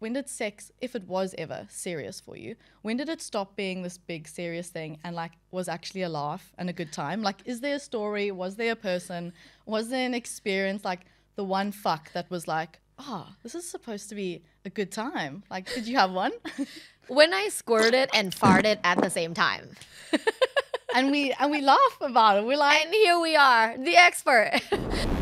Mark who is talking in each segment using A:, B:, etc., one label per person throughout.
A: when did sex, if it was ever serious for you, when did it stop being this big serious thing and like was actually a laugh and a good time? Like, is there a story? Was there a person? Was there an experience? Like the one fuck that was like, oh, this is supposed to be a good time. Like, did you have one?
B: when I squirted and farted at the same time.
A: and we and we laugh about it. We're like,
B: and here we are, the expert.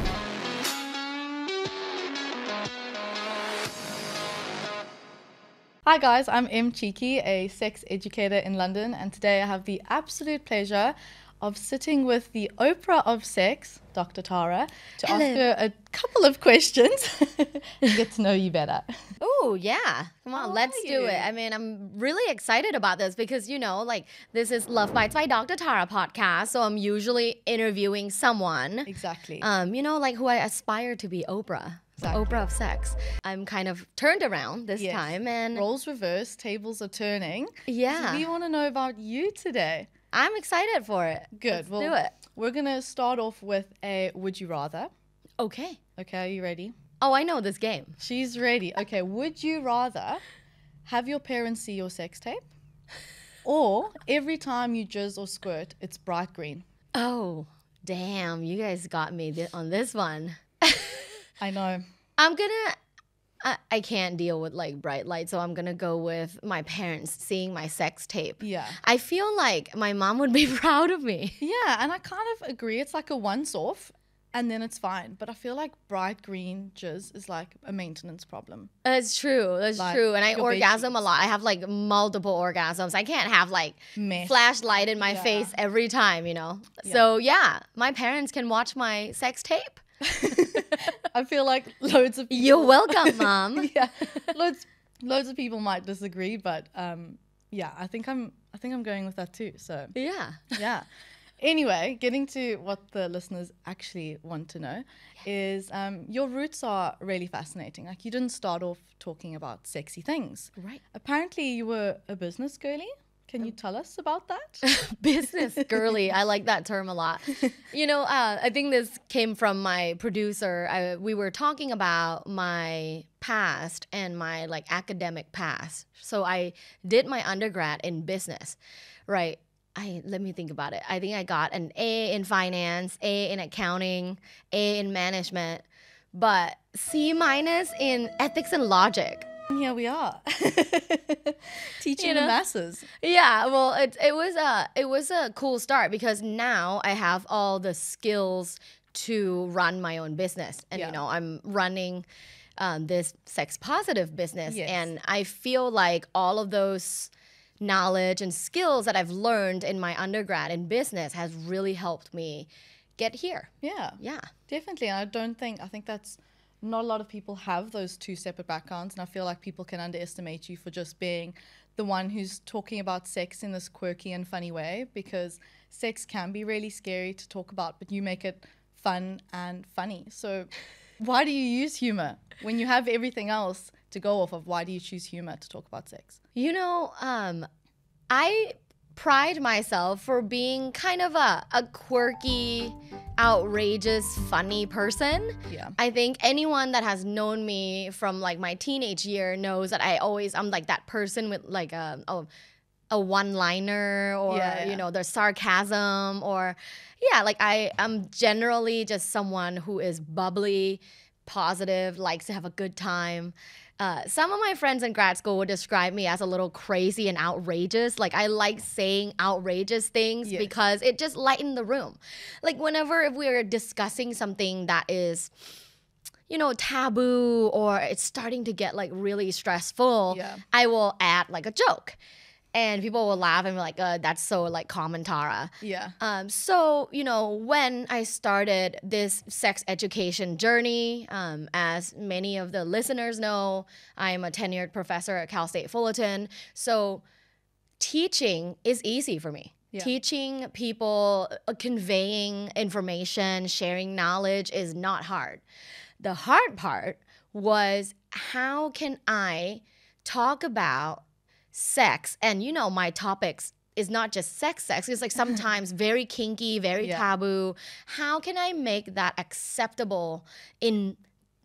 A: Hi guys, I'm Emmcheeky, a sex educator in London, and today I have the absolute pleasure of sitting with the Oprah of sex, Dr. Tara, to Hello. ask her a couple of questions and get to know you better.
B: Oh, yeah. Come on, How let's do it. I mean, I'm really excited about this because, you know, like this is Luvbites by Dr. Tara podcast. So I'm usually interviewing someone.
A: Exactly.
B: Um, you know, like who I aspire to be Oprah. Exactly. Oprah of sex. I'm kind of turned around this yes. time and
A: roles reversed, tables are turning.
B: Yeah.
A: We want to know about you today.
B: I'm excited for it.
A: Good.
B: Let's
A: well,
B: do it.
A: We're gonna start off with a would you rather.
B: Okay.
A: Okay, are you ready?
B: Oh, I know this game.
A: She's ready. Okay, would you rather have your parents see your sex tape? Or every time you jizz or squirt, it's bright green.
B: Oh, damn. You guys got me on this one.
A: I know.
B: I'm gonna I, I can't deal with like bright light, so I'm gonna go with my parents seeing my sex tape.
A: Yeah.
B: I feel like my mom would be proud of me.
A: Yeah, and I kind of agree. It's like a once off and then it's fine. But I feel like bright green jizz is like a maintenance problem.
B: That's true. That's like true. And I orgasm a lot. I have like multiple orgasms. I can't have like Mess. flashlight in my yeah. face every time, you know? Yeah. So yeah, my parents can watch my sex tape.
A: I feel like loads of
B: people, You're welcome, mom.
A: yeah. Loads loads of people might disagree, but um yeah, I think I'm I think I'm going with that too. So
B: Yeah.
A: Yeah. Anyway, getting to what the listeners actually want to know yeah. is um, your roots are really fascinating. Like you didn't start off talking about sexy things.
B: Right.
A: Apparently you were a business girly. Can you tell us about that?
B: Business girly. I like that term a lot. You know, uh, I think this came from my producer. I, we were talking about my past and my like academic past. So I did my undergrad in business, right? I let me think about it. I think I got an A in finance, A in accounting, A in management, but C minus in ethics and logic.
A: Here we are, teaching you know? the masses.
B: Yeah, well, it it was a it was a cool start because now I have all the skills to run my own business, and yeah. you know I'm running um, this sex positive business, yes. and I feel like all of those knowledge and skills that I've learned in my undergrad in business has really helped me get here.
A: Yeah,
B: yeah,
A: definitely. And I don't think I think that's not a lot of people have those two separate backgrounds. And I feel like people can underestimate you for just being the one who's talking about sex in this quirky and funny way because sex can be really scary to talk about, but you make it fun and funny. So, why do you use humor when you have everything else to go off of? Why do you choose humor to talk about sex?
B: You know, um, I pride myself for being kind of a, a quirky, outrageous, funny person.
A: Yeah.
B: I think anyone that has known me from like my teenage year knows that I always I'm like that person with like a a, a one liner or yeah, yeah. you know there's sarcasm or yeah like I am generally just someone who is bubbly, positive, likes to have a good time. Uh, some of my friends in grad school would describe me as a little crazy and outrageous. Like I like saying outrageous things yes. because it just lightened the room. Like whenever if we're discussing something that is you know, taboo or it's starting to get like really stressful,
A: yeah.
B: I will add like a joke and people will laugh and be like, uh, "That's so like common, Tara."
A: Yeah.
B: Um. So you know, when I started this sex education journey, um, as many of the listeners know, I am a tenured professor at Cal State Fullerton. So teaching is easy for me. Yeah. Teaching people, uh, conveying information, sharing knowledge is not hard. The hard part was how can I talk about sex. And you know my topics is not just sex sex. It's like sometimes very kinky very yeah. taboo. How can i make that acceptable in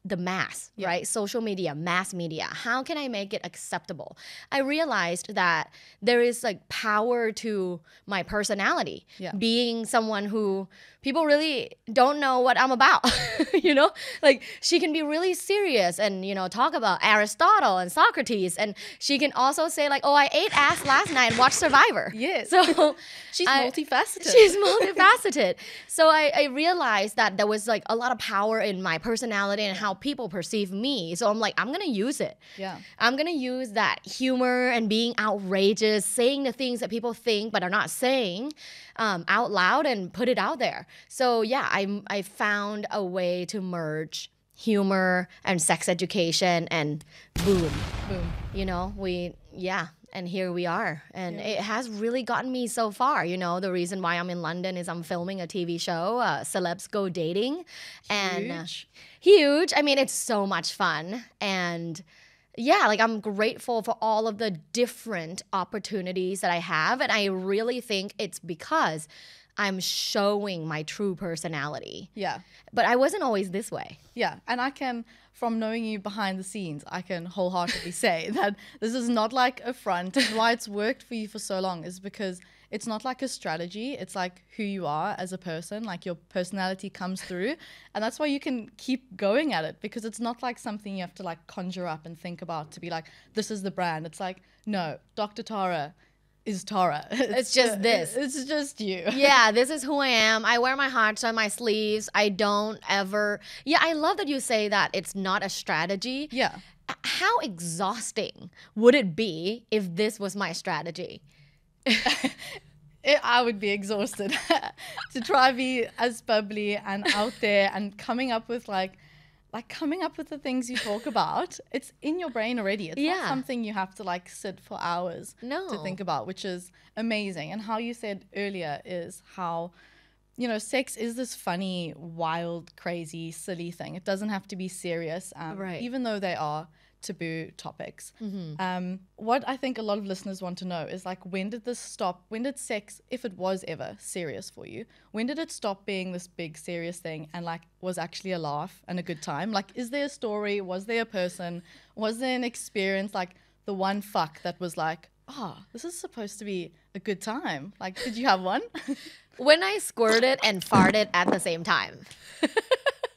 B: the mass,
A: Yeah.
B: right? Social media, mass media. How can I make it acceptable? I realized that there is like power to my personality.
A: Yeah.
B: Being someone who people really don't know what I'm about. you know? Like she can be really serious and, you know, talk about Aristotle and Socrates. And she can also say, like, oh, I ate ass last night and watched Survivor.
A: Yes.
B: So
A: She's
B: I-
A: multifaceted.
B: She's multifaceted. so I, I realized that there was like a lot of power in my personality and how people perceive me. So I'm like, I'm gonna use it.
A: yeah.
B: I'm gonna use that humor and being outrageous, saying the things that people think but are not saying um, out loud and put it out there. So yeah, I I found a way to merge humor and sex education and boom
A: Boom.
B: you know we yeah and here we are. And
A: Yeah.
B: it has really gotten me so far you know? The reason why i'm in london is i'm filming a tv show uh, celebs go dating. And uh,
A: Huge.
B: huge. I mean it's so much fun. And yeah like i'm grateful for all of the different opportunities that i have. And i really think it's because i'm showing my true personality
A: Yeah.
B: but i wasn't always this way
A: Yeah, and I can, from knowing you behind the scenes, I can wholeheartedly say that this is not like a front. Why it's worked for you for so long is because it's not like a strategy. It's like who you are as a person. Like your personality comes through, and that's why you can keep going at it because it's not like something you have to like conjure up and think about to be like this is the brand. It's like no, Dr. Tara is Tara. It's,
B: just
A: ju-
B: this.
A: It's just you.
B: yeah, this is who I am. I wear my hearts on my sleeves. I don't ever. Yeah, I love that you say that it's not a strategy.
A: Yeah.
B: How exhausting would it be if this was my strategy?
A: it, I would be exhausted to try to be as bubbly and out there and coming up with like like coming up with the things you talk about. It's in your brain already. It's
B: Yeah.
A: not something you have to like sit for hours
B: No.
A: to think about, which is amazing. And how you said earlier is how you know, sex is this funny, wild, crazy, silly thing. It doesn't have to be serious, um,
B: Right.
A: even though they are taboo topics.
B: Mm-hmm.
A: Um, what I think a lot of listeners want to know is like, when did this stop? When did sex, if it was ever serious for you, when did it stop being this big serious thing and like was actually a laugh and a good time? Like, is there a story? Was there a person? Was there an experience? Like the one fuck that was like, oh, this is supposed to be a good time. Like, did you have one?
B: When I squirted and farted at the same time.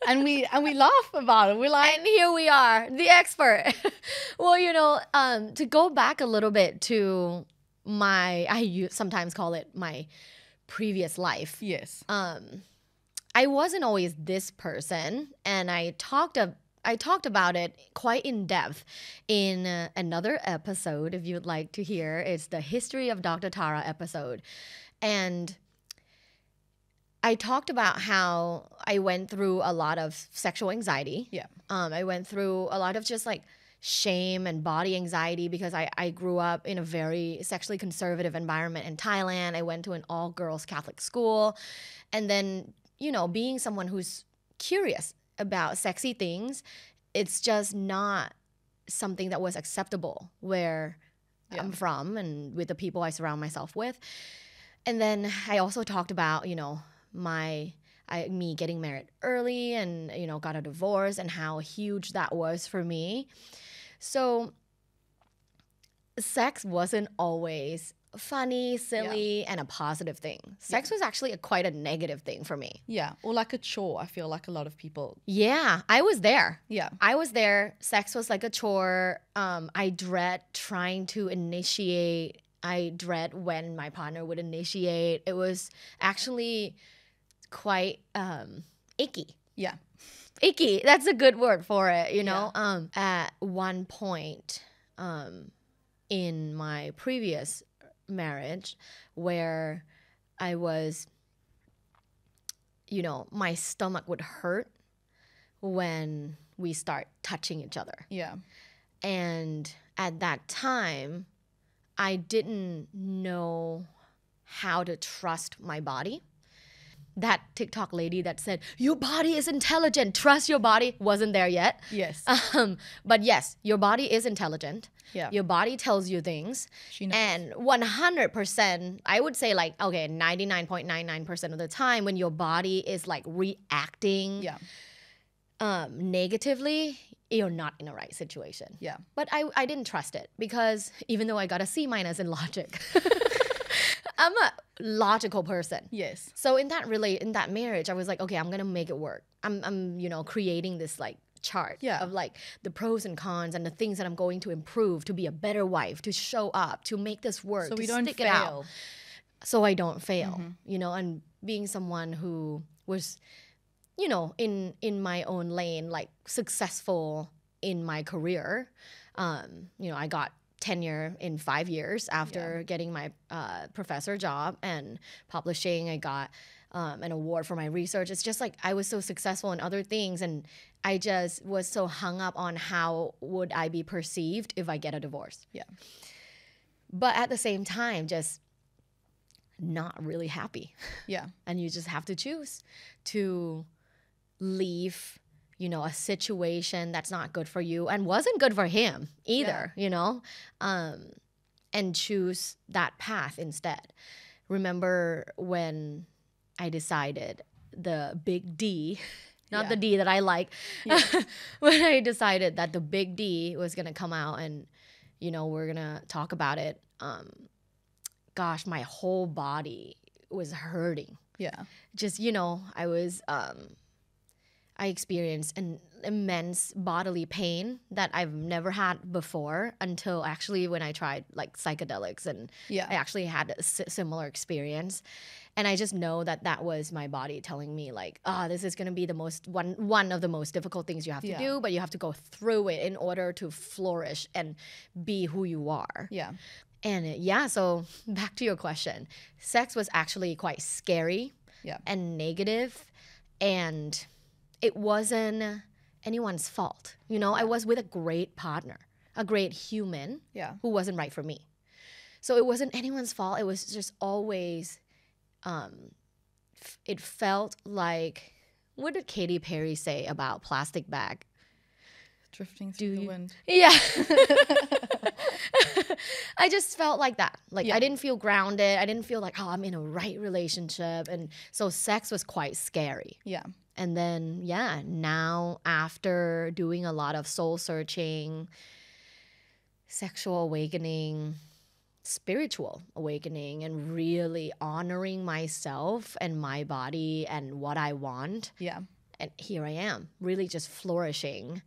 A: and we and we laugh about it. We're like,
B: And here we are, the expert. well, you know, um, to go back a little bit to my, I sometimes call it my previous life.
A: yes,
B: um I wasn't always this person and I talked of I talked about it quite in depth in uh, another episode if you'd like to hear it's the history of Dr. Tara episode and I talked about how I went through a lot of sexual anxiety.
A: Yeah.
B: Um, I went through a lot of just like shame and body anxiety because I, I grew up in a very sexually conservative environment in Thailand. I went to an all girls Catholic school. And then, you know, being someone who's curious about sexy things, it's just not something that was acceptable where
A: Yeah.
B: I'm from and with the people I surround myself with. And then I also talked about, you know, my I, me getting married early and you know got a divorce and how huge that was for me. So sex wasn't always funny, silly, and a positive thing. Sex was actually a, quite a negative thing for me.
A: yeah, or like a chore. I feel like a lot of people.
B: Yeah, I was there.
A: Yeah,
B: I was there. Sex was like a chore. Um, I dread trying to initiate. I dread when my partner would initiate. It was actually quite um, icky.
A: yeah,
B: Icky. That's a good word for it. You know. Um, at one point, um, in my previous marriage, where I was, you know, my stomach would hurt when we start touching each other.
A: yeah,
B: And at that time, I didn't know how to trust my body. That TikTok lady that said, Your body is intelligent, trust your body, wasn't there yet.
A: yes,
B: Um, but yes, your body is intelligent.
A: yeah.
B: Your body tells you things.
A: She knows.
B: And 100%, I would say like, okay, 99.99% of the time when your body is like reacting
A: yeah,
B: um, negatively, you're not in the right situation.
A: Yeah.
B: But I, I didn't trust it because even though I got a C minus in logic, I'm a logical person.
A: Yes.
B: So in that relate in that marriage, I was like, okay, I'm gonna make it work. I'm I'm you know creating this like chart
A: Yeah.
B: of like the pros and cons and the things that I'm going to improve to be a better wife, to show up, to make this work,
A: So
B: to
A: we don't
B: stick it out so I don't fail.
A: Mm-hmm.
B: You know, and being someone who was, you know, in in my own lane, like successful in my career. Um, you know, I got tenure in five years after getting my uh, professor job and publishing. I got um, an award for my research. It's just like I was so successful in other things, and I just was so hung up on how would I be perceived if I get a divorce.
A: Yeah.
B: But at the same time, just not really happy.
A: Yeah.
B: And you just have to choose to leave, you know, a situation that's not good for you and wasn't good for him either, you know, um, and choose that path instead. Remember when I decided the big D, not
A: Yeah.
B: the D that I like, when I decided that the big D was gonna come out and, you know, we're gonna talk about it. Um, gosh, my whole body was hurting
A: Yeah.
B: just you know i was um i experienced an immense bodily pain that i've never had before until actually when i tried like psychedelics and
A: Yeah.
B: i actually had a similar experience and i just know that that was my body telling me like ah this is going to be the most one one of the most difficult things you have to
A: Yeah.
B: do but you have to go through it in order to flourish and be who you are
A: Yeah.
B: and uh, yeah, so back to your question. Sex was actually quite scary
A: Yeah.
B: and negative, and it wasn't anyone's fault. You know, I was with a great partner, a great human
A: Yeah.
B: who wasn't right for me. So it wasn't anyone's fault. It was just always, um, f- it felt like, what did Katy Perry say about plastic bag?
A: Drifting through the
B: you-
A: wind.
B: Yeah. I just felt like that. Like
A: Yeah.
B: I didn't feel grounded. I didn't feel like, oh, I'm in a right relationship. And so sex was quite scary.
A: Yeah.
B: And then, yeah, now after doing a lot of soul searching, sexual awakening, spiritual awakening, and really honoring myself and my body and what I want,
A: Yeah.
B: and here I am, really just flourishing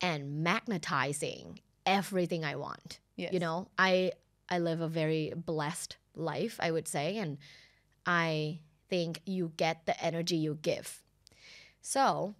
B: and magnetizing everything I want.
A: Yes.
B: You know, I I live a very blessed life, I would say, and I think you get the energy you give. So,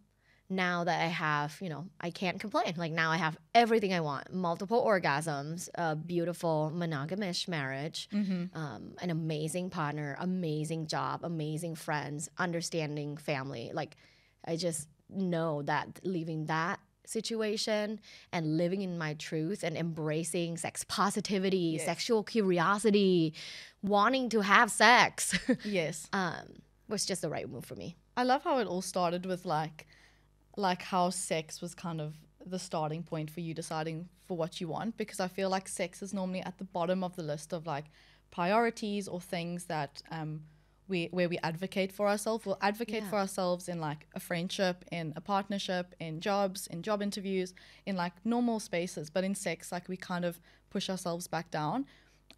B: now that I have, you know, I can't complain. Like now I have everything I want: multiple orgasms, a beautiful monogamous marriage,
A: Mm-hmm.
B: um, an amazing partner, amazing job, amazing friends, understanding family. Like, I just know that leaving that situation and living in my truth and embracing sex positivity,
A: Yes.
B: sexual curiosity, wanting to have sex,
A: Yes.
B: um, was just the right move for me.
A: I love how it all started with like like how sex was kind of the starting point for you deciding for what you want because I feel like sex is normally at the bottom of the list of like priorities or things that um we where we advocate for ourselves. We'll advocate
B: Yeah.
A: for ourselves in like a friendship, in a partnership, in jobs, in job interviews, in like normal spaces. But in sex, like we kind of push ourselves back down.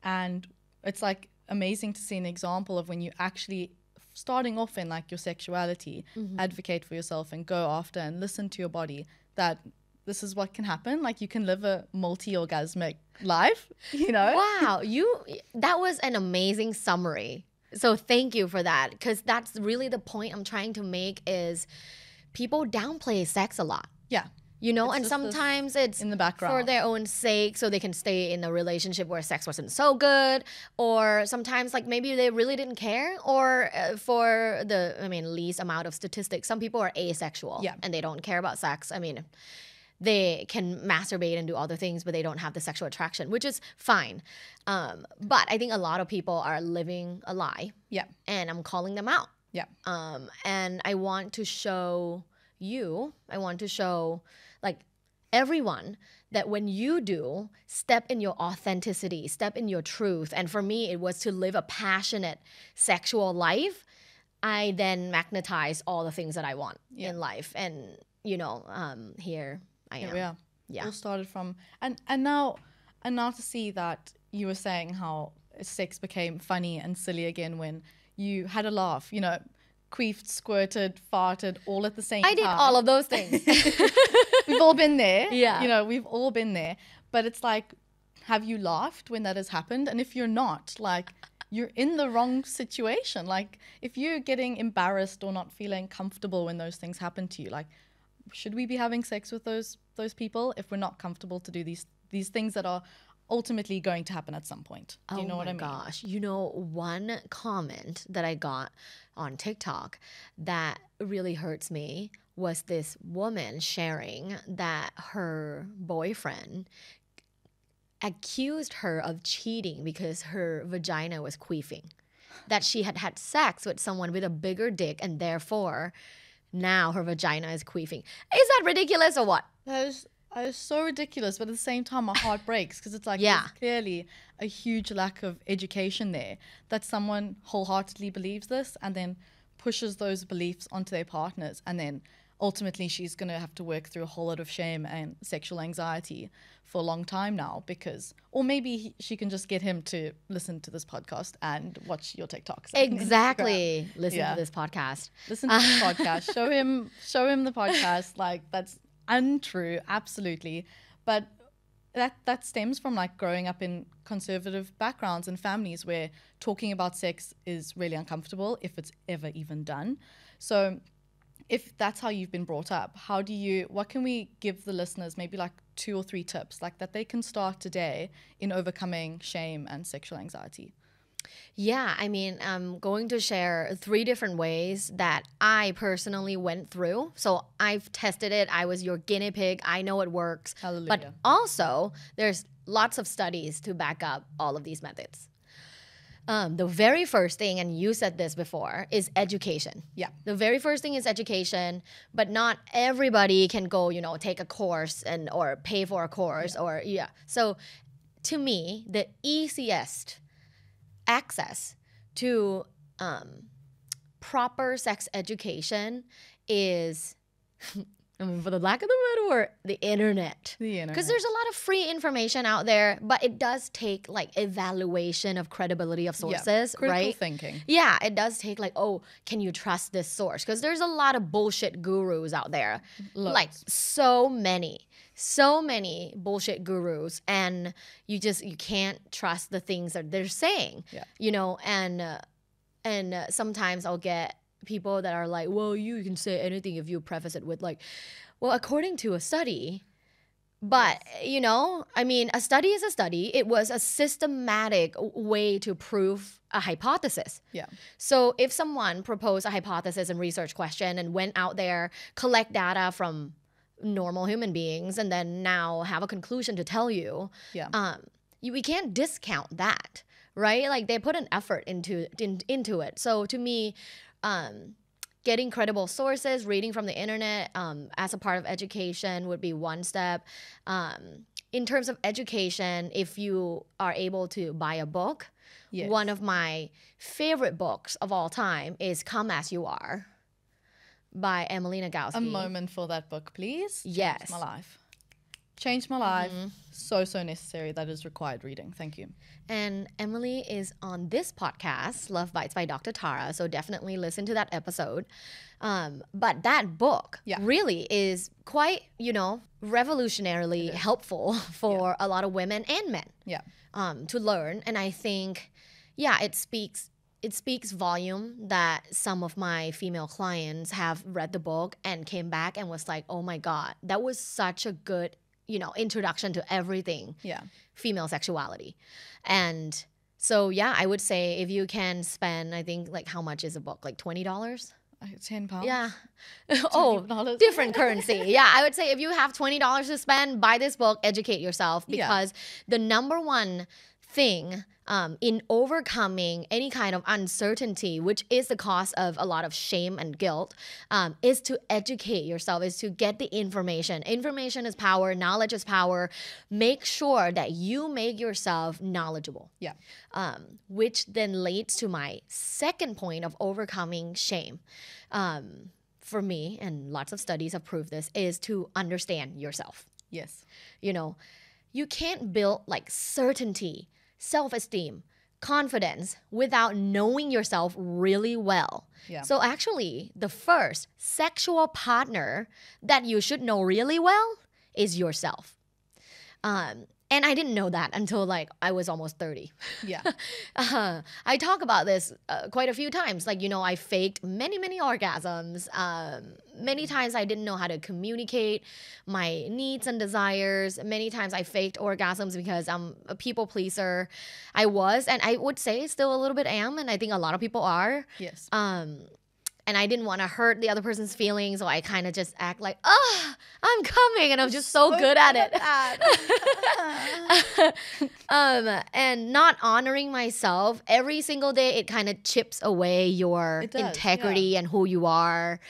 A: And it's like amazing to see an example of when you actually starting off in like your sexuality, mm-hmm. advocate for yourself and go after and listen to your body that this is what can happen. Like you can live a multi-orgasmic life, you know?
B: Wow, you that was an amazing summary. So thank you for that because that's really the point I'm trying to make is people downplay sex a lot.
A: Yeah.
B: You know,
A: It's
B: and sometimes it's
A: in the background for
B: their own sake so they can stay in a relationship where sex wasn't so good or sometimes like maybe they really didn't care or uh, for the i mean least amount of statistics some people are asexual
A: Yeah.
B: and they don't care about sex i mean they can masturbate and do other things but they don't have the sexual attraction which is fine um, but i think a lot of people are living a lie
A: Yeah.
B: and i'm calling them out
A: Yeah.
B: um, and I want to show you, I want to show like everyone that when you do step in your authenticity, step in your truth, and for me, it was to live a passionate sexual life. I then magnetize all the things that I want
A: Yeah.
B: in life, and you know, um, here I am.
A: Yeah,
B: Yeah.
A: All started from and and now and now to see that you were saying how sex became funny and silly again when you had a laugh. You know, queefed, squirted, farted all at the same
B: I
A: time.
B: I did all of those things.
A: we've all been there.
B: Yeah.
A: You know, we've all been there. But it's like, have you laughed when that has happened? And if you're not, like, you're in the wrong situation. Like, if you're getting embarrassed or not feeling comfortable when those things happen to you, like, should we be having sex with those those people if we're not comfortable to do these these things that are ultimately going to happen at some point? Do you oh know
B: oh
A: what
B: my
A: I mean?
B: gosh. You know, one comment that I got on TikTok that really hurts me was this woman sharing that her boyfriend accused her of cheating because her vagina was queefing. That she had had sex with someone with a bigger dick and therefore now her vagina is queefing. Is that ridiculous or what?
A: That is, that is so ridiculous, but at the same time, my heart breaks because it's like
B: Yeah.
A: clearly a huge lack of education there that someone wholeheartedly believes this and then pushes those beliefs onto their partners, and then ultimately she's going to have to work through a whole lot of shame and sexual anxiety for a long time now because, or maybe he, she can just get him to listen to this podcast and watch your TikToks.
B: Exactly. Listen
A: Yeah.
B: to this podcast.
A: listen to this podcast show him show him the podcast like that's untrue absolutely but that that stems from like growing up in conservative backgrounds and families where talking about sex is really uncomfortable if it's ever even done so if that's how you've been brought up how do you what can we give the listeners maybe like two or three tips like that they can start today in overcoming shame and sexual anxiety
B: Yeah, I mean, I'm going to share three different ways that I personally went through. So I've tested it. I was your guinea pig. I know it works.
A: Hallelujah.
B: But also, there's lots of studies to back up all of these methods. Um, the very first thing, and you said this before, is education.
A: yeah
B: The very first thing is education, but not everybody can go, you know, take a course and or pay for a course or yeah. So to me, the easiest access to um, proper sex education is I mean, for the lack of the better word, the internet.
A: the internet.
B: Because there's a lot of free information out there, but it does take like evaluation of credibility of
A: Yeah.
B: sources,
A: critical
B: right?
A: thinking
B: Yeah, it does take like, oh, can you trust this source? Because there's a lot of bullshit gurus out there. Like so many. So many bullshit gurus. And you just you can't trust the things that they're saying.
A: Yeah.
B: You know, and uh, and uh, sometimes I'll get people that are like, well, you can say anything if you preface it with like, well, according to a study, but you know, I mean, a study is a study. It was a systematic way to prove a hypothesis.
A: yeah
B: So if someone proposed a hypothesis and research question and went out there, collect data from normal human beings, and then now have a conclusion to tell you,
A: yeah
B: um, you, we can't discount that, right? Like they put an effort into in, into it. So to me, um, getting credible sources, reading from the internet um, as a part of education would be one step. Um, in terms of education, if you are able to buy a book,
A: Yes.
B: one of my favorite books of all time is "Come as You Are" by Emily Nagoski.
A: a moment for that book, please.
B: Yes.
A: Changed my life. Changed my life.
B: Mhm.
A: So, so necessary. That is required reading. Thank you.
B: And Emily is on this podcast, Luvbites by Dr. Tara. So definitely listen to that episode. Um, but that book
A: Yeah.
B: really is quite, you know, revolutionarily helpful for a lot of women and men
A: Yeah.
B: um, to learn. And I think, yeah, it speaks. It speaks volume that some of my female clients have read the book and came back and was like, "Oh my god, that was such a good, you know, introduction to everything
A: Yeah.
B: female sexuality. And so yeah, I would say if you can spend, I think like how much is a book? Like twenty dollars?
A: Uh, Ten pounds.
B: Yeah. oh,
A: $20.
B: different currency. Yeah, I would say if you have twenty dollars to spend, buy this book, educate yourself
A: Yeah.
B: because the number one thing um, in overcoming any kind of uncertainty, which is the cause of a lot of shame and guilt, um, is to educate yourself, is to get the information. Information is power, knowledge is power. Make sure that you make yourself knowledgeable.
A: Yeah.
B: Um, which then leads to my second point of overcoming shame. Um, for me, and lots of studies have proved this, is to understand yourself.
A: Yes.
B: You know, you can't build like certainty, self esteem, confidence without knowing yourself really well.
A: Yeah.
B: So, actually, the first sexual partner that you should know really well is yourself. Um, and I didn't know that until like I was almost 30.
A: Yeah.
B: Uh, I talk about this uh, quite a few times. Like, you know, I faked many, many orgasms. Um, many times I didn't know how to communicate my needs and desires. Many times I faked orgasms because I'm a people pleaser. I was, and I would say still a little bit am, and I think a lot of people are.
A: yes.
B: Um, and I didn't want to hurt the other person's feelings, so I kind of just act like, oh, I'm coming, and I'm just so, good at it. um, and not honoring myself every single day, it kind of chips away your
A: does,
B: integrity and who you are.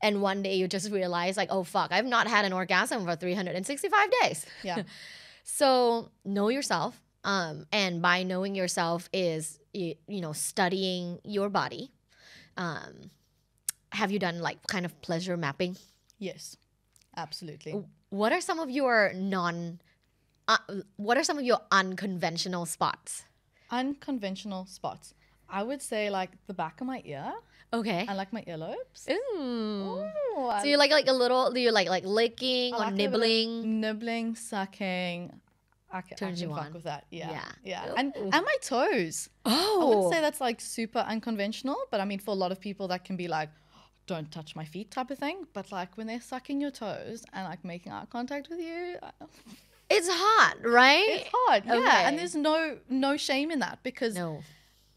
B: And one day you just realize, like, oh fuck, I've not had an orgasm for 365 days.
A: yeah.
B: So know yourself. Um, and by knowing yourself is you, you know studying your body. Um, have you done like kind of pleasure mapping?
A: Yes. Absolutely.
B: What are some of your non? Uh, what are some of your unconventional spots?
A: Unconventional spots. I would say like the back of my ear
B: Okay.
A: and like my earlobes.
B: Ooh.
A: Ooh,
B: So you like like a little? Do you like like licking
A: I
B: or
A: like a bit of
B: nibbling?
A: nibbling, sucking. I can, I can fuck
B: on.
A: with that. Yeah.
B: Yeah.
A: Yeah. And
B: Ooh.
A: and my toes. Oh. I
B: Oh.
A: wouldn't say that's like super unconventional, but I mean for a lot of people that can be like, don't touch my feet type of thing. But like when they're sucking your toes and like making eye contact with you,
B: it's hot, right?
A: it's hard. Yeah.
B: Okay.
A: And there's no no shame in that because
B: no.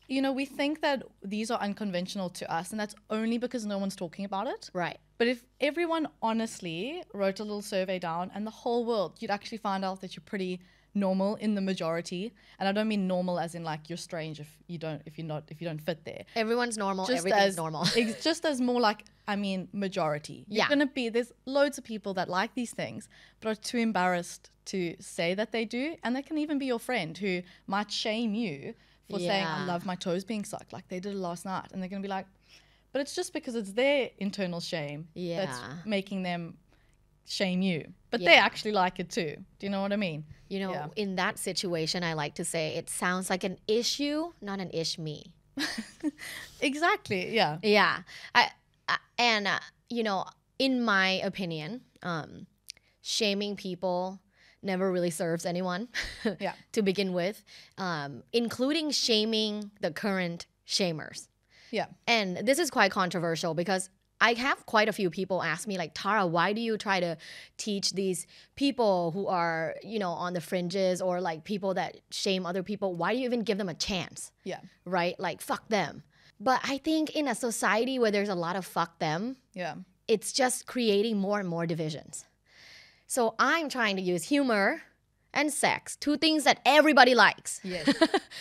A: you know we think that these are unconventional to us, and that's only because no one's talking about it.
B: Right.
A: But if everyone honestly wrote a little survey down and the whole world, you'd actually find out that you're pretty normal in the majority. And I don't mean normal as in like you're strange if you don't if you're not if you don't fit there.
B: Everyone's normal.
A: Just
B: Everything's
A: as
B: normal.
A: ex- just as more like I mean majority. You're
B: Yeah.
A: gonna be there's loads of people that like these things but are too embarrassed to say that they do. And they can even be your friend who might shame you for saying I love my toes being sucked, like they did it last night. And they're gonna be like, but it's just because it's their internal shame
B: yeah.
A: that's making them shame you. But they actually like it too. Do you know what I mean?
B: You know,
A: Yeah.
B: in that situation, I like to say it sounds like an issue, not an ish me.
A: Exactly. Yeah.
B: Yeah. I, I and uh, you know, in my opinion, um, shaming people never really serves anyone.
A: Yeah.
B: to begin with, um, including shaming the current shamers.
A: Yeah.
B: And this is quite controversial because I have quite a few people ask me, like, Tara, why do you try to teach these people who are, you know, on the fringes or like people that shame other people? Why do you even give them a chance?
A: Yeah.
B: Right? Like, fuck them. But I think in a society where there's a lot of fuck them,
A: Yeah.
B: it's just creating more and more divisions. So I'm trying to use humor and sex, two things that everybody likes,
A: Yes.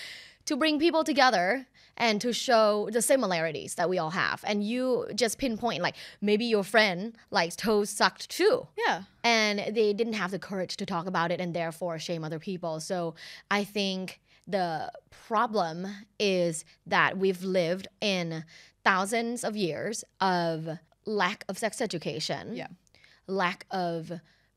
B: to bring people together and to show the similarities that we all have. And you just pinpoint, like, maybe your friend likes toes sucked too.
A: yeah.
B: And they didn't have the courage to talk about it and therefore shame other people. So I think the problem is that we've lived in thousands of years of lack of sex education,
A: Yeah.
B: lack of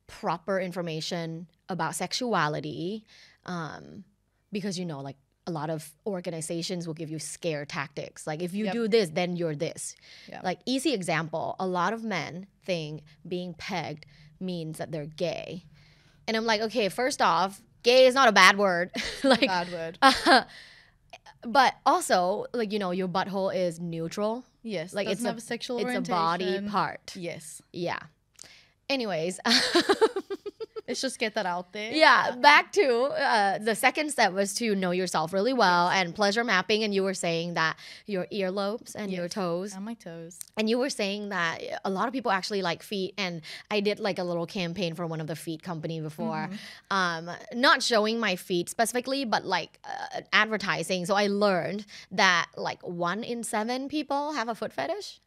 B: proper information about sexuality. Um, because, you know, like a lot of organizations will give you scare tactics. Like, if you
A: Yep.
B: do this, then you're this.
A: Yeah.
B: Like, easy example a lot of men think being pegged means that they're gay. And I'm like, okay, first off, gay is not a bad word. like,
A: Bad word.
B: but also, like, you know, your butthole is neutral.
A: Yes.
B: Like, it's
A: it's
B: a-
A: have a sexual
B: It's a body part.
A: Yes.
B: Yeah. Anyways,
A: Let's just get that out there.
B: yeah, back to uh, the second step was to know yourself really well and pleasure mapping. And you were saying that your earlobes and your toes.
A: And my toes.
B: And you were saying that a lot of people actually like feet, and I did like a little campaign for one of the feet company before, um, not showing my feet specifically, but like uh, advertising. So I learned that like one in seven people have a foot fetish.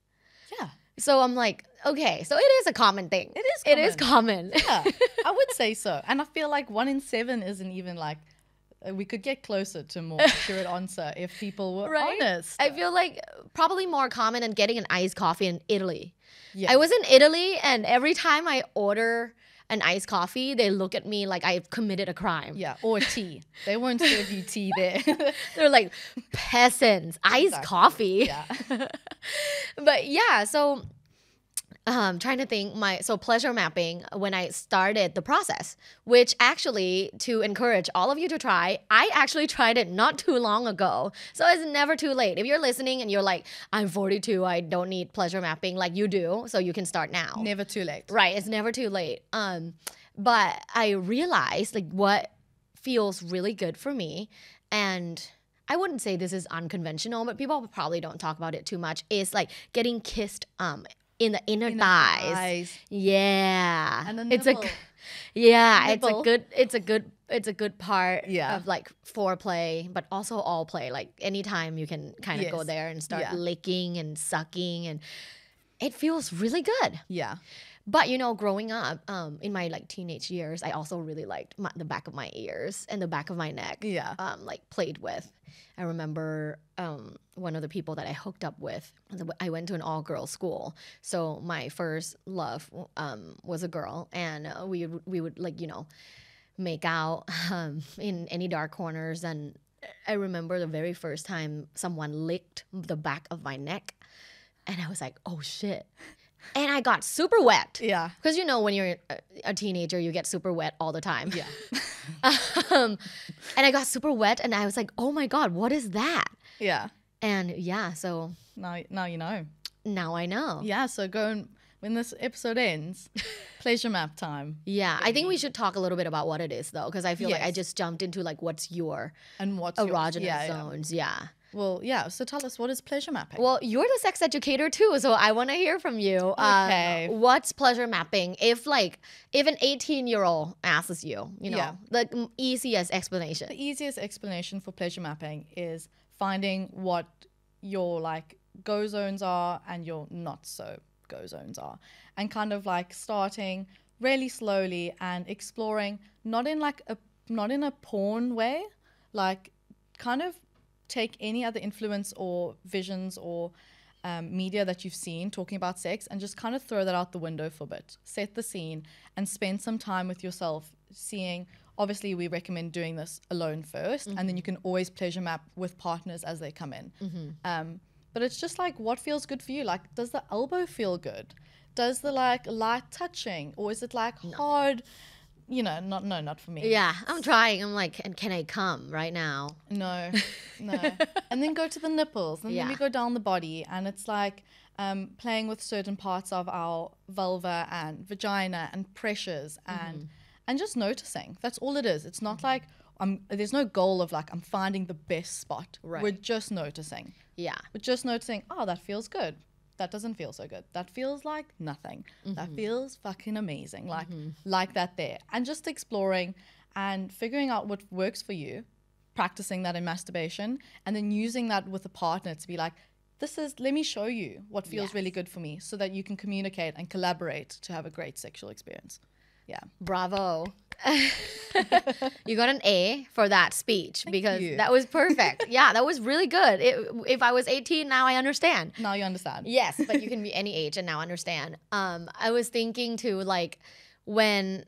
A: Yeah.
B: So I'm like, okay, so it is a common thing.
A: It is
B: It is common.
A: Yeah. I would say so. And I feel like one in seven isn't even like uh, we could get closer to more accurate answer if people were
B: Right?
A: honest.
B: I feel like probably more common than getting an iced coffee in Italy.
A: yeah.
B: I was in Italy, and every time I order an iced coffee, they look at me like I've committed a crime.
A: yeah, or tea. They won't serve you tea there.
B: They're like peasants, iced
A: Exactly.
B: coffee.
A: yeah.
B: but yeah, so um trying to think my so pleasure mapping when I started the process, which actually to encourage all of you to try, I actually tried it not too long ago. So it's never too late. If you're listening and you're like, I'm 42, I don't need pleasure mapping like you do, so you can start now.
A: Never too late.
B: Right, it's never too late. Um, but I realized like what feels really good for me, and I wouldn't say this is unconventional, but people probably don't talk about it too much. Is like getting kissed um in the inner
A: In the
B: thighs.
A: thighs.
B: Yeah, it's a yeah, it's a good it's a good it's a good part
A: Yeah.
B: of like foreplay, but also all play. Like anytime you can kind of go there and start
A: Yeah.
B: licking and sucking and it feels really good.
A: Yeah.
B: But you know, growing up, um, in my like teenage years, I also really liked my, the back of my ears and the back of my neck.
A: Yeah.
B: Um, like played with. I remember um, one of the people that I hooked up with. I went to an all-girls school, so my first love um, was a girl, and uh, we would- we would like you know make out um, in any dark corners. And I remember the very first time someone licked the back of my neck, and I was like, "Oh shit!" And I got super wet.
A: Yeah.
B: Because you know, when you're a, teenager, you get super wet all the time.
A: Yeah.
B: um, and I got super wet, and I was like, "Oh my god, what is that?"
A: Yeah.
B: And yeah, so
A: Now, now you know.
B: now I know.
A: Yeah. So go and when this episode ends, pleasure map time.
B: Yeah, I think we should talk a little bit about what it is though, because I feel like I just jumped into like what's your
A: And what's
B: erogenous
A: yeah, yeah.
B: zones. Yeah.
A: Well, yeah. So tell us what is pleasure mapping?
B: Well, you're the sex educator too, so I want to hear from you. Um,
A: Okay.
B: what's pleasure mapping? If like if an 18 year old asks you, you know,
A: Yeah.
B: the easiest explanation.
A: the easiest explanation for pleasure mapping is finding what your like go zones are and your not so go zones are and kind of like starting really slowly and exploring not in like a not in a porn way like kind of take any other influence or visions or um, media that you've seen talking about sex and just kind of throw that out the window for a bit. Set the scene and spend some time with yourself seeing. Obviously, we recommend doing this alone 1st and then you can always pleasure map with partners as they come in. Um, but it's just like what feels good for you. Like, does the elbow feel good? Does the like light touching, or is it like hard? You know, not no, not for me.
B: Yeah, I'm trying. I'm like, and can I come right now?
A: No, no. and then go to the nipples, and then we go down the body, and it's like um, playing with certain parts of our vulva and vagina and pressures and
B: Mm-hmm.
A: and just noticing. That's all it is. It's not like I'm. There's no goal of like I'm finding the best spot.
B: Right.
A: We're just noticing.
B: Yeah.
A: We're just noticing. Oh, that feels good. That doesn't feel so good. That feels like nothing. That mm-hmm. feels fucking amazing. Like mm-hmm. like that there, and just exploring and figuring out what works for you practicing that in masturbation and then using that with a partner to be like this is let me show you what feels really good for me so that you can communicate and collaborate to have a great sexual experience yeah
B: Bravo. you got an A for that speech because
A: you.
B: that was perfect. yeah, that was really good. It, if I was 18, now I understand.
A: now you understand
B: Yes, but you can be any age and now understand. Um, I was thinking too, like when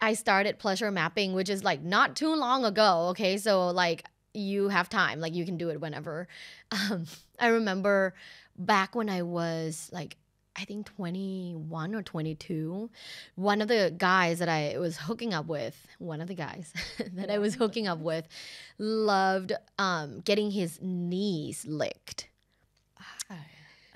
B: I started pleasure mapping, which is like not too long ago. Okay, so like you have time, like you can do it whenever. Um, I remember back when I was like. I think 21 or 22. One of the guys that I was hooking up with, one of the guys that I was hooking up with, loved um, getting his knees licked.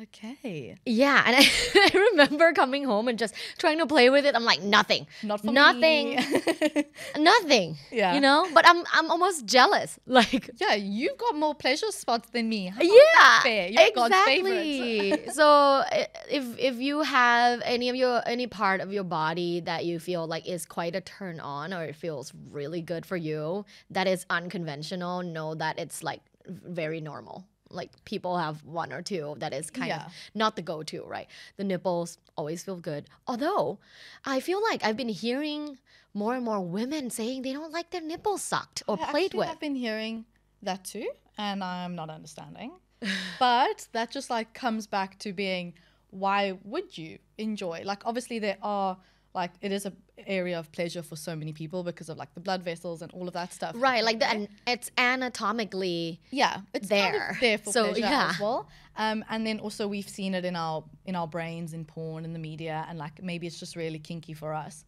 A: Okay
B: Yeah, and I, I remember coming home and just trying to play with it. I'm like, nothing,
A: not for
B: nothing,
A: me.
B: nothing.
A: Yeah.
B: you know. But I'm I'm almost jealous. Like,
A: yeah you've got more pleasure spots than me How
B: yeah,
A: fair? You're God's
B: exactly. so if if you have any of your any part of your body that you feel like is quite a turn on or it feels really good for you, that is unconventional. Know that it's like very normal. Like people have one or two that is kind
A: Yeah.
B: of not the go-to, right? The nipples always feel good. Although I feel like I've been hearing more and more women saying they don't like their nipples sucked or
A: I
B: played with.
A: I've been hearing that too, and I'm not understanding. but that just like comes back to being why would you enjoy? Like obviously there are like it is a area of pleasure for so many people because of like the blood vessels and all of that stuff.
B: Right, like the, and it's anatomically
A: yeah, it's kind
B: there.
A: of there for
B: So,
A: pleasure
B: yeah.
A: as well. Um, and then also we've seen it in our in our brains in porn in the media, and like maybe it's just really kinky for us.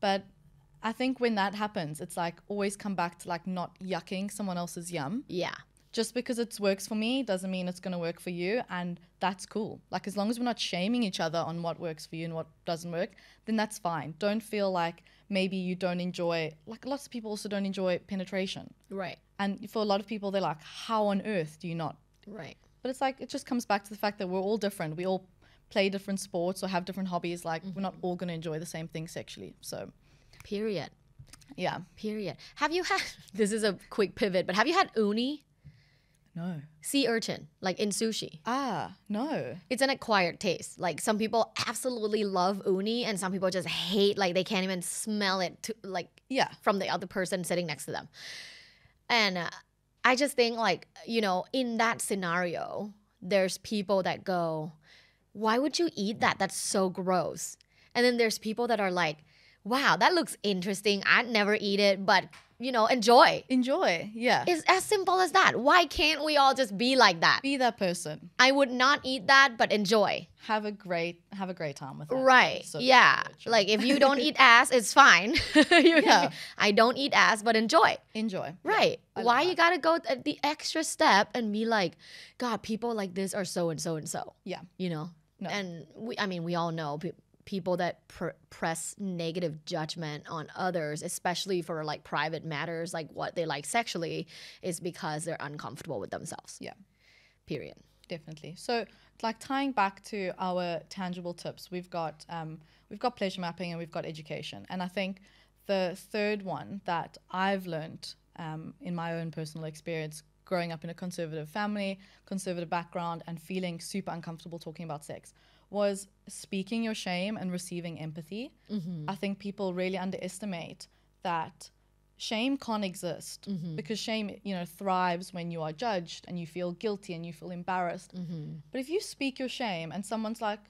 A: But I think when that happens, it's like always come back to like not yucking someone else's yum.
B: yeah.
A: Just because it works for me doesn't mean it's going to work for you, and that's cool. Like as long as we're not shaming each other on what works for you and what doesn't work, then that's fine. Don't feel like maybe you don't enjoy. Like lots of people also don't enjoy penetration,
B: Right.
A: and for a lot of people, they're like, "How on earth do you not
B: Right.
A: but it's like it just comes back to the fact that we're all different. We all play different sports or have different hobbies. Like we're not mm-hmm. all going to enjoy the same thing sexually. So
B: Period.
A: yeah,
B: Period. Have you had this is a quick pivot, but have you had uni?
A: No.
B: Sea urchin, like in sushi.
A: Ah, no.
B: It's an acquired taste. Like some people absolutely love uni and some people just hate like they can't even smell it to, like
A: Yeah,
B: from the other person sitting next to them. And uh, I just think like, you know, in that scenario, there's people that go, "Why would you eat that? That's so gross." And then there's people that are like, "Wow, that looks interesting. I'd never eat it, but, you know, enjoy."
A: enjoy. Yeah,
B: It's as simple as that. Why can't we all just be like that?
A: be that person.
B: I would not eat that, but enjoy.
A: Have a great have a great time with that.
B: Right.
A: So
B: yeah. Like if you don't eat ass, it's fine. you
A: Yeah.
B: I don't eat ass, but enjoy.
A: enjoy.
B: Right.
A: Love
B: Why you gotta go th- the extra step and be like, God, people like this are so and so and so.
A: Yeah.
B: You know?
A: No.
B: And we, I mean, we all know pe- people that pr- press negative judgment on others, especially for like private matters, like what they like sexually, is because they're uncomfortable with themselves.
A: Yeah.
B: Period.
A: definitely. So, like tying back to our tangible tips, we've got um, we've got pleasure mapping and we've got education, and I think the third one that I've learned um, in my own personal experience, growing up in a conservative family, conservative background, and feeling super uncomfortable talking about sex, was speaking your shame and receiving empathy. Mm-hmm. I think people really underestimate that shame can't exist mm-hmm. because shame you know thrives when you are judged and you feel guilty and you feel embarrassed. Mm-hmm. But if you speak your shame and someone's like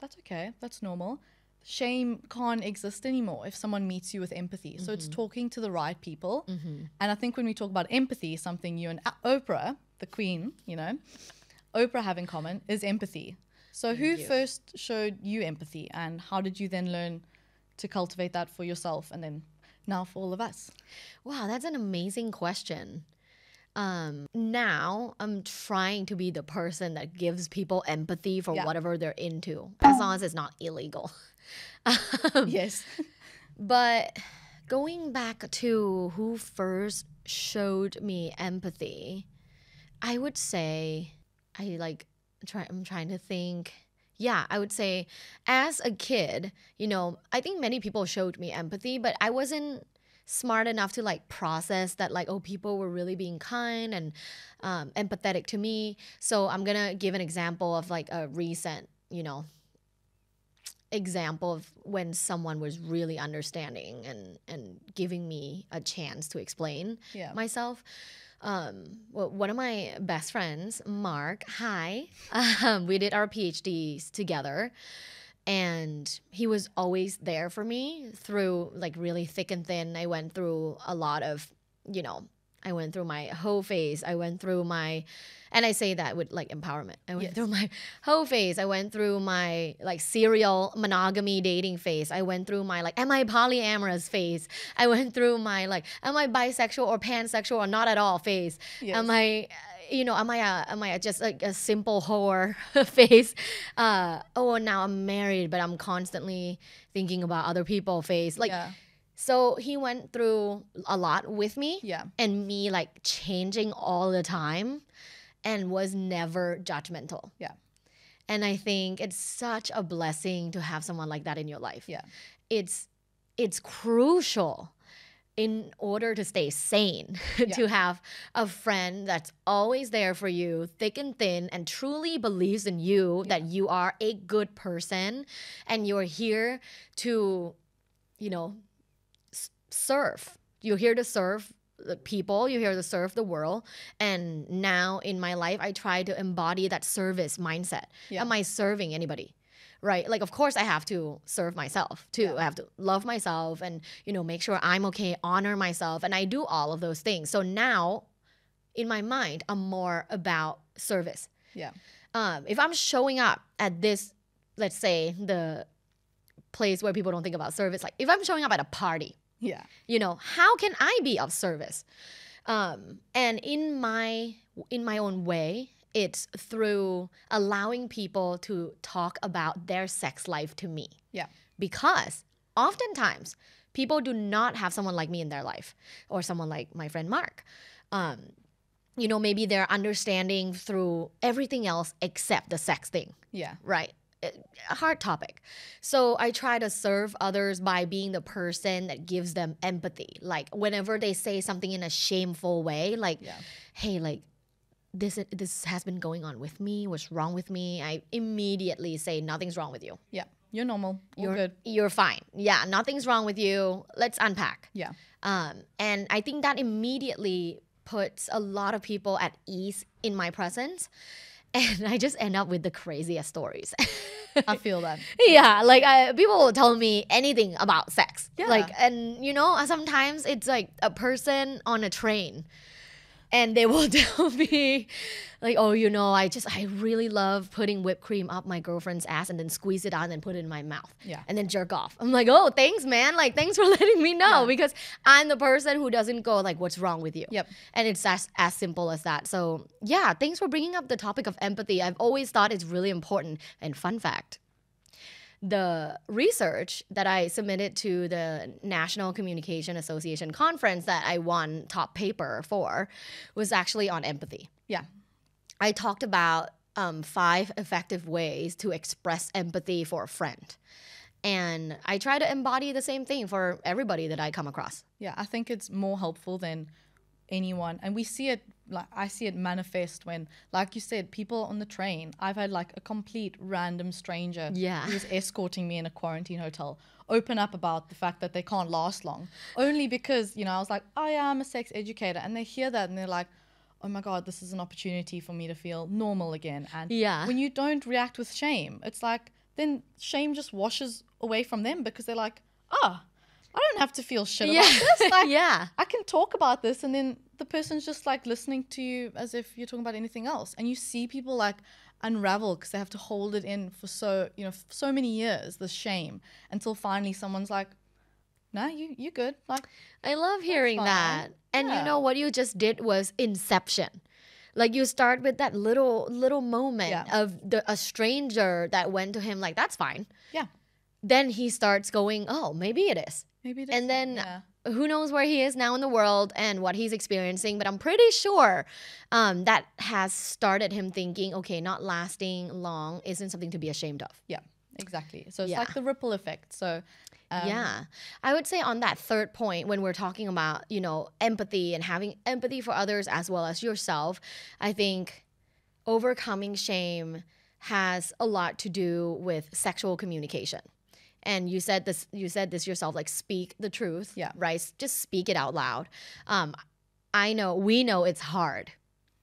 A: that's okay that's normal shame can't exist anymore if someone meets you with empathy. So it's talking to the right people. And i think when we talk about empathy something you and uh, oprah the queen you know oprah have in common is empathy so who first showed you empathy and how did you then learn to cultivate that for yourself and then now for all of us
B: Wow, that's an amazing question. Um, now I'm trying to be the person that gives people empathy for
A: Yeah.
B: whatever they're into, as long as it's not illegal. Um,
A: yes
B: But going back to who first showed me empathy, I would say I like try I'm trying to think. Yeah, I would say as a kid, you know, I think many people showed me empathy, but I wasn't smart enough to like process that like oh people were really being kind and um, empathetic to me. So i'm gonna give an example of like a recent you know example of when someone was really understanding and and giving me a chance to explain
A: yeah.
B: myself um well, one of my best friends mark hi. Um, we did our phds together and he was always there for me through like really thick and thin. I went through a lot of you know i went through my hoe phase. I went through my and i say that with like empowerment. I went
A: Yes.
B: through my hoe phase. I went through my like serial monogamy dating phase. I went through my like am i polyamorous phase? I went through my like am i bisexual or pansexual or not at all phase? Am i uh, you know am i a, am i a, just like a simple whore phase? Uh oh now i'm married but i'm constantly thinking about other people phase. Like
A: yeah
B: so he went through a lot with me
A: yeah
B: and me like changing all the time and was never judgmental.
A: Yeah.
B: And I think it's such a blessing to have someone like that in your life.
A: Yeah.
B: It's it's crucial in order to stay sane, to have a friend that's always there for you, thick and thin, and truly believes in you that you are a good person and you're here to, you know, serve. You're here to serve the people, you're here to serve the world. And now in my life, I try to embody that service mindset.
A: Yeah.
B: Am I serving anybody? right like of course i have to serve myself too
A: Yeah.
B: i have to love myself and you know make sure i'm okay honor myself and i do all of those things so now in my mind i'm more about service
A: Yeah.
B: um if i'm showing up at this let's say the place where people don't think about service like if i'm showing up at a party
A: Yeah.
B: you know how can i be of service um, and in my in my own way it's through allowing people to talk about their sex life to me
A: Yeah.
B: because oftentimes people do not have someone like me in their life or someone like my friend mark um, you know maybe they're understanding through everything else except the sex thing
A: Yeah.
B: right a hard topic so i try to serve others by being the person that gives them empathy like whenever they say something in a shameful way like
A: Yeah.
B: hey like this this has been going on with me what's wrong with me i immediately say nothing's wrong with you
A: Yeah. You're normal. All
B: you're
A: good.
B: you're fine yeah nothing's wrong with you let's unpack
A: Yeah.
B: um, and I think that immediately puts a lot of people at ease in my presence. And I just end up with the craziest stories.
A: I feel that.
B: yeah, like I, people will tell me anything about sex.
A: Yeah.
B: Like, and you know, sometimes it's like a person on a train. And they will tell me, like, oh, you know, I just, I really love putting whipped cream up my girlfriend's ass and then squeeze it out and then put it in my mouth
A: Yeah.
B: and then jerk off. I'm like, oh, thanks, man. Like, thanks for letting me know
A: Yeah.
B: because I'm the person who doesn't go like, what's wrong with you?
A: Yep.
B: And it's as as simple as that. So yeah, thanks for bringing up the topic of empathy. I've always thought it's really important. And fun fact. The research that I submitted to the National Communication Association conference that I won top paper for was actually on empathy.
A: Yeah.
B: I talked about um, five effective ways to express empathy for a friend. And I try to embody the same thing for everybody that I come across.
A: Yeah, I think it's more helpful than anyone. And we see it, like, I see it manifest when, like you said, people on the train. I've had like a complete random stranger
B: Yeah.
A: who's escorting me in a quarantine hotel open up about the fact that they can't last long. Only because, you know, I was like, oh, yeah, I'm a sex educator. And they hear that and they're like, oh my God, this is an opportunity for me to feel normal again. And
B: Yeah.
A: when you don't react with shame, it's like, then shame just washes away from them because they're like, ah, I don't have to feel shit about this. Like,
B: yeah.
A: I can talk about this, and then the person's just like listening to you as if you're talking about anything else. And you see people like unravel because they have to hold it in for so you know so many years, the shame, until finally someone's like, "No, you you good." Like,
B: I love hearing that. And you know what you just did was inception. Like you start with that little little moment
A: Yeah.
B: of the a stranger that went to him like that's fine.
A: yeah,
B: Then he starts going, "Oh, maybe it is."
A: maybe. it is
B: And then
A: yeah.
B: who knows where he is now in the world and what he's experiencing, but I'm pretty sure um, that has started him thinking, okay, not lasting long isn't something to be ashamed of.
A: yeah, exactly. So it's
B: Yeah.
A: like the ripple effect. So um,
B: yeah. I would say on that third point, when we're talking about, you know, empathy and having empathy for others as well as yourself, I think overcoming shame has a lot to do with sexual communication. And you said this you said this yourself, like speak the truth.
A: Yeah.
B: Right. Just speak it out loud. Um, I know we know it's hard.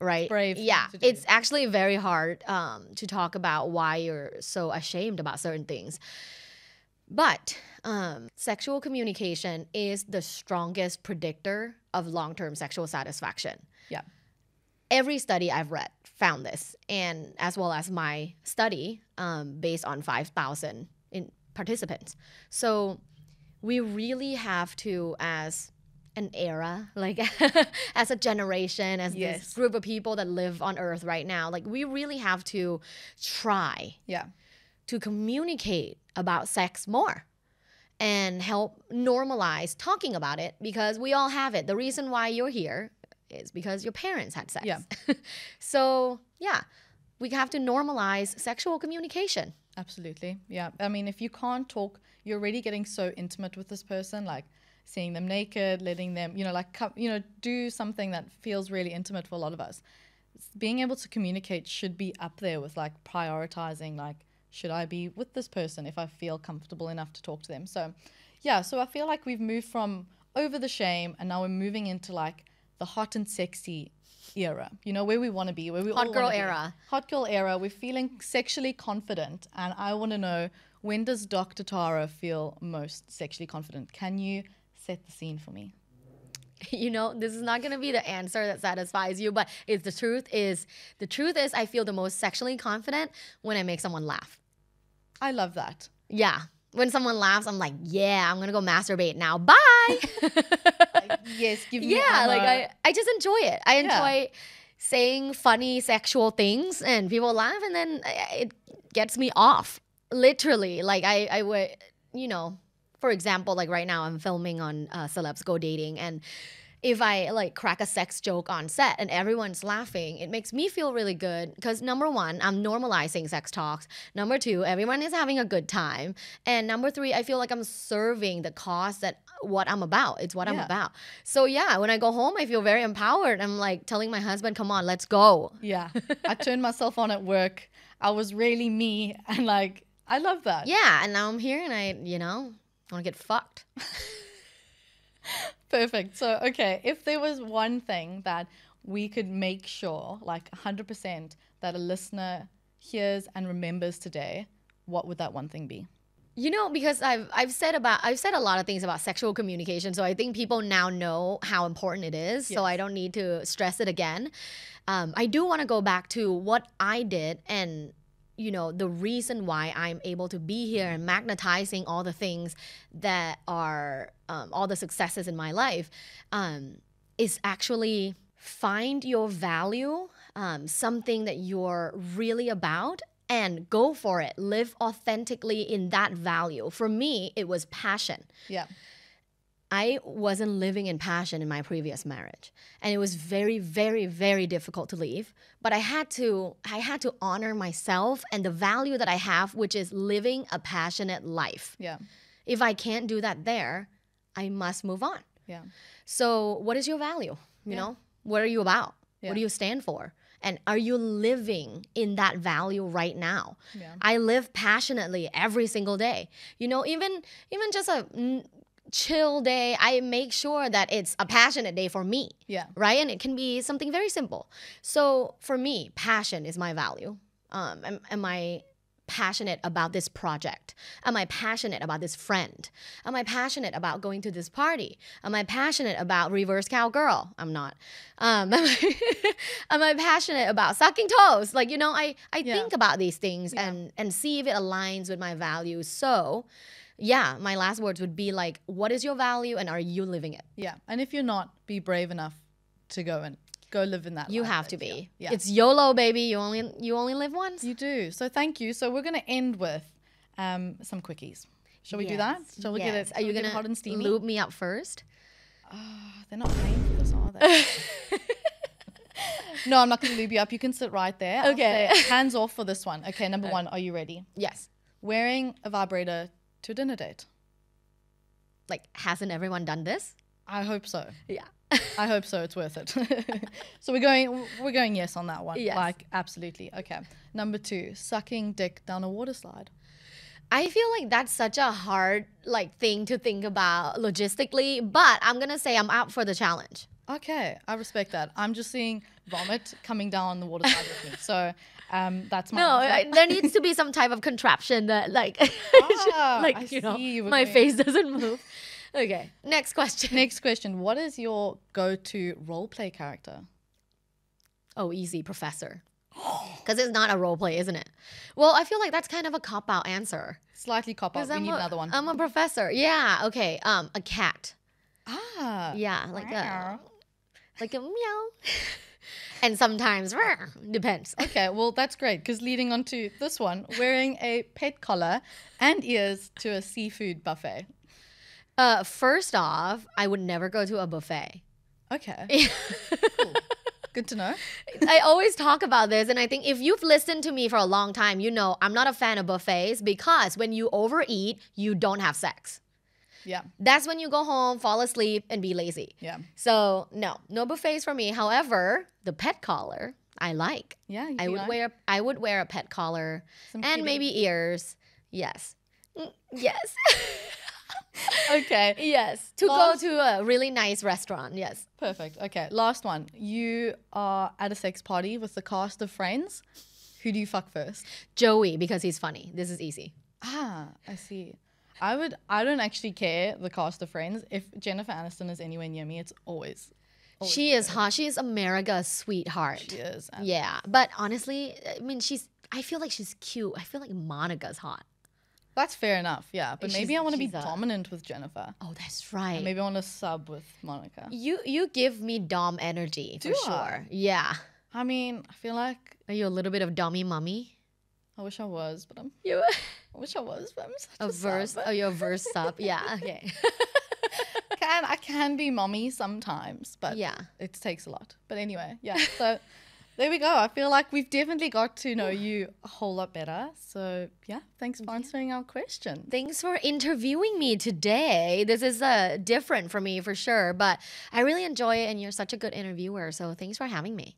B: Right.
A: brave
B: Yeah. It's actually very hard um, to talk about why you're so ashamed about certain things. But um, sexual communication is the strongest predictor of long term sexual satisfaction.
A: Yeah.
B: Every study I've read found this, and as well as my study um, based on 5,000 in participants. So we really have to, as an era, like as a generation, as this group of people that live on Earth right now, like we really have to try
A: yeah,
B: to communicate about sex more and help normalize talking about it because we all have it. The reason why you're here is because your parents had sex.
A: Yeah.
B: so, yeah, we have to normalize sexual communication.
A: Absolutely. Yeah, I mean, if you can't talk, you're already getting so intimate with this person, like. seeing them naked, letting them, you know, like, you know, do something that feels really intimate for a lot of us. Being able to communicate should be up there with like prioritizing, like, should I be with this person if I feel comfortable enough to talk to them? So, yeah, so I feel like we've moved from over the shame and now we're moving into like the hot and sexy era, you know, where we want to be, where we
B: hot girl
A: wanna be.
B: era.
A: Hot girl era. We're feeling sexually confident, and I want to know when does Dr. Tara feel most sexually confident? Can you set the scene for me?
B: You know, this is not going to be the answer that satisfies you, but it's the truth is the truth is I feel the most sexually confident when I make someone laugh.
A: I love that.
B: Yeah. When someone laughs, I'm like, yeah, I'm gonna go masturbate now. Bye.
A: Like, yes, give me
B: yeah, like. I, I just enjoy it. I
A: Yeah.
B: enjoy saying funny sexual things and people laugh and then it gets me off. Literally. Like I, I would, you know, for example, like right now I'm filming on uh, Celebs Go Dating and if I like crack a sex joke on set and everyone's laughing, it makes me feel really good because number one, I'm normalizing sex talks. Number two, everyone is having a good time. And number three, I feel like I'm serving the cause that what I'm about. It's what I'm about. So yeah, when I go home, I feel very empowered. I'm like telling my husband, come on, let's go.
A: yeah, I turned myself on at work. I was really me, and like I love that.
B: Yeah, and now I'm here and I, you know, want to get fucked.
A: Perfect. So, okay, if there was one thing that we could make sure, like 100%, that a listener hears and remembers today, what would that one thing be?
B: You know, because I've I've said about I've said a lot of things about sexual communication, so I think people now know how important it is. So I don't need to stress it again. Um, I do want to go back to what I did and you know the reason why I'm able to be here and magnetizing all the things that are um, all the successes in my life um, is actually find your value, um, something that you're really about, and go for it. Live authentically in that value. For me, it was passion.
A: Yeah.
B: I wasn't living in passion in my previous marriage and it was very very very difficult to leave but I had to I had to honor myself and the value that I have which is living a passionate life.
A: Yeah.
B: If I can't do that there, I must move on.
A: Yeah.
B: So, what is your value? You
A: Yeah.
B: know, what are you about?
A: Yeah.
B: What do you stand for? And are you living in that value right now?
A: Yeah.
B: I live passionately every single day. You know, even even just a chill day, I make sure that it's a passionate day for me,
A: Yeah.
B: right? And it can be something very simple. So for me, passion is my value. Um, am, am I passionate about this project? Am I passionate about this friend? Am I passionate about going to this party? Am I passionate about reverse cowgirl? I'm not. Um, am, I, am I passionate about sucking toes? Like you know, I I
A: Yeah.
B: think about these things
A: Yeah.
B: and and see if it aligns with my values. So. Yeah, my last words would be like, what is your value and are you living it?
A: Yeah. And if you're not, be brave enough to go and go live in that.
B: You have to be.
A: Yeah.
B: It's YOLO, baby. You only you only live once.
A: You do. So thank you. So we're going to end with um, some quickies. Shall we do that? Shall we get
B: yes.
A: it?
B: Are you
A: shall we get it
B: gonna
A: hot and steamy?
B: loop me up first?
A: Oh, They're not paying for this, are they? no, I'm not going to lube you up. You can sit right there.
B: Okay.
A: say hands off for this one. Okay, number one, are you ready?
B: Yes.
A: Wearing a vibrator to a dinner date.
B: Like, hasn't everyone done this?
A: I hope so.
B: Yeah.
A: I hope so. It's worth it. so we're going. We're going yes on that one.
B: Yes.
A: Like absolutely. Okay. Number two, sucking dick down a water slide.
B: I feel like that's such a hard like thing to think about logistically, but I'm gonna say I'm out for the challenge.
A: Okay, I respect that. I'm just seeing vomit coming down the water slide with me. So um, that's my
B: No. I, there needs to be some type of contraption that like,
A: Ah,
B: like
A: I
B: you know,
A: see what
B: my
A: you
B: face doesn't move. Okay, next question.
A: Next question: What is your go-to role play character?
B: Oh, easy, professor. Because it's not a role play, isn't it? Well, I feel like that's kind of a cop out answer.
A: Slightly cop out. We
B: I'm
A: need
B: a-
A: another one.
B: I'm a professor. Yeah. Okay. Um, a cat.
A: ah.
B: Yeah, like a
A: Meow.
B: like a meow. and sometimes depends.
A: Okay, well that's great because leading on to this one, wearing a pet collar and ears to a seafood buffet.
B: Uh, first off, I would never go to a buffet.
A: Okay, cool. good to know.
B: I always talk about this, and I think if you've listened to me for a long time, you know I'm not a fan of buffets because when you overeat, you don't have sex.
A: Yeah.
B: That's when you go home, fall asleep, and be lazy.
A: Yeah.
B: So no, no buffets for me. However, the pet collar I like.
A: Yeah.
B: I would
A: like-
B: wear I would wear a pet collar
A: Some
B: and maybe ears. Yes. Mm, Yes.
A: Okay.
B: yes. To
A: Last-
B: go to a really nice restaurant. Yes.
A: Perfect. Okay. Last one. You are at a sex party with the cast of Friends. Who do you fuck first?
B: Joey because he's funny. This is easy.
A: Ah, I see. I would. I don't actually care the cast of Friends. If Jennifer Aniston is anywhere near me, it's always. always
B: she is hot. She is America's sweetheart.
A: She is.
B: Yeah, but honestly, I mean, she's. I feel like she's cute. I feel like Monica's hot.
A: That's fair enough. Yeah, but maybe I want to be
B: a-
A: dominant with Jennifer.
B: Oh, that's right.
A: And maybe I want to sub with Monica.
B: you you give me dom energy for
A: Do
B: sure. Yeah.
A: I mean, I feel like
B: Are you a little bit of dommy mummy?
A: I wish I was, but I'm.
B: You
A: I wish I was, but I'm such
B: a
A: a,
B: verse?
A: sub.
B: Oh, you're a verse sub. Yeah. Okay.
A: can I can be mommy sometimes, but
B: Yeah.
A: it takes a lot. But anyway, yeah. So there we go. I feel like we've definitely got to know you a whole lot better. So yeah, thanks for answering our questions.
B: Thanks for interviewing me today. This is uh, different for me for sure, but I really enjoy it, and you're such a good interviewer. So thanks for having me.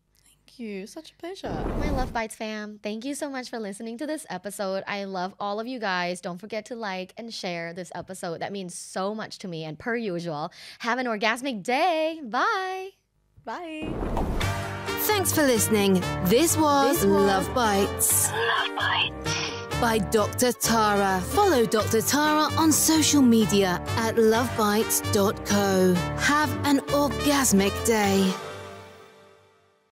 A: Thank you. Such a pleasure.
B: My Luvbites fam, thank you so much for listening to this episode. I love all of you guys. Don't forget to like and share this episode. That means so much to me. And per usual, have an orgasmic day. Bye.
A: Bye.
C: Thanks for listening. This was, Luvbites. Love Bites. By Dr. Tara. Follow Dr. Tara on social media at luvbites.co. Have an orgasmic day.